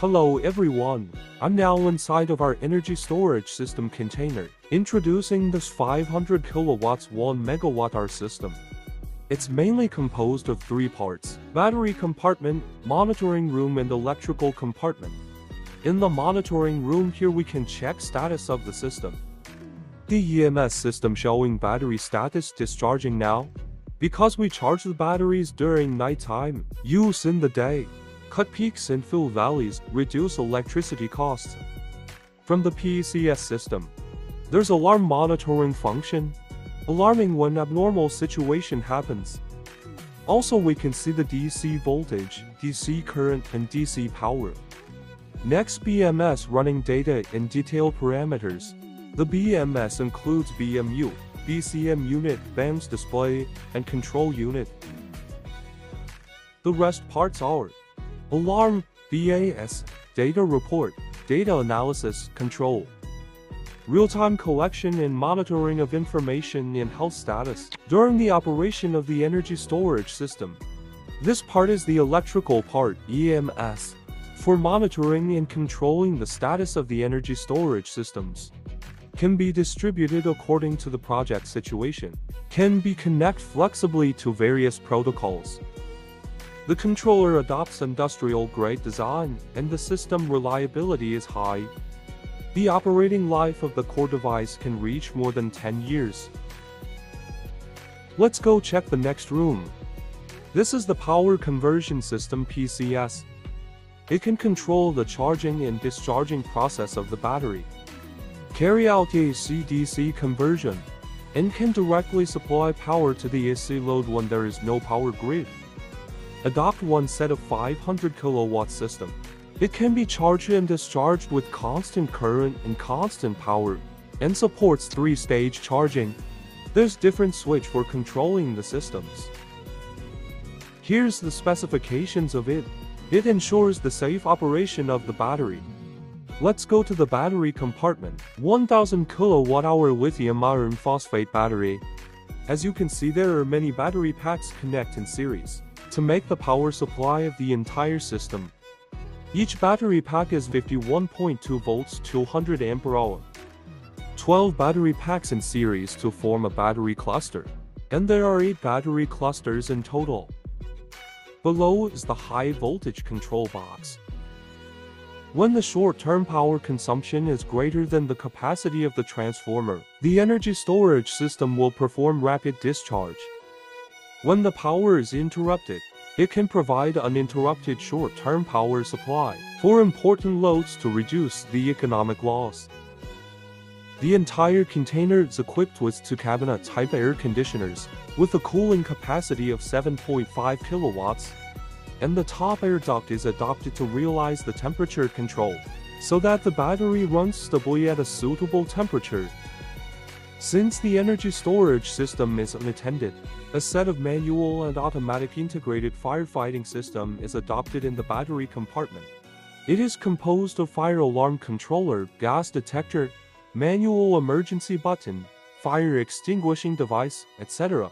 Hello everyone, I'm now inside of our energy storage system container, introducing this 500 kilowatts 1 megawatt hour system. It's mainly composed of three parts, battery compartment, monitoring room and electrical compartment. In the monitoring room here we can check status of the system. The EMS system showing battery status discharging now. Because we charge the batteries during nighttime, use in the day, cut peaks and fill valleys, reduce electricity costs. From the PECS system, there's alarm monitoring function, alarming when abnormal situation happens. Also we can see the DC voltage, DC current and DC power. Next BMS running data and detailed parameters. The BMS includes BMU, BCM unit, BAMS display, and control unit. The rest parts are Alarm, BAS, Data Report, Data Analysis, Control. Real-time collection and monitoring of information and health status during the operation of the energy storage system. This part is the electrical part, EMS, for monitoring and controlling the status of the energy storage systems. Can be distributed according to the project situation. Can be connect flexibly to various protocols. The controller adopts industrial-grade design, and the system reliability is high. The operating life of the core device can reach more than 10 years. Let's go check the next room. This is the power conversion system PCS. It can control the charging and discharging process of the battery, carry out AC-DC conversion, and can directly supply power to the AC load when there is no power grid. Adopt one set of 500 kilowatt system. It can be charged and discharged with constant current and constant power, and supports three-stage charging. There's different switch for controlling the systems. Here's the specifications of it. It ensures the safe operation of the battery. Let's go to the battery compartment. 1000 kilowatt hour lithium iron phosphate battery. As you can see there are many battery packs connect in series to make the power supply of the entire system. Each battery pack is 51.2 volts 200 ampere hour. 12 battery packs in series to form a battery cluster, and there are 8 battery clusters in total. Below is the high voltage control box. When the short-term power consumption is greater than the capacity of the transformer, the energy storage system will perform rapid discharge. When the power is interrupted, it can provide uninterrupted short-term power supply for important loads to reduce the economic loss. The entire container is equipped with two cabinet type air conditioners with a cooling capacity of 7.5 kilowatts, and the top air duct is adopted to realize the temperature control so that the battery runs stably at a suitable temperature since the energy storage system is unattended, a set of manual and automatic integrated firefighting system is adopted in the battery compartment. It is composed of fire alarm controller, gas detector, manual emergency button, fire extinguishing device, etc.